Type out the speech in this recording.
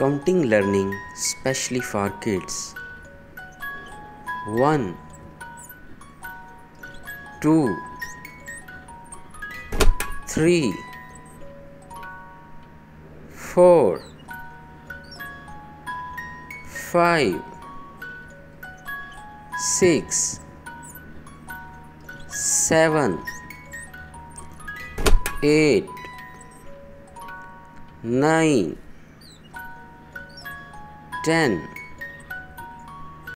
Counting learning specially for kids. 1 2 3 4 5 6 7 8 9 10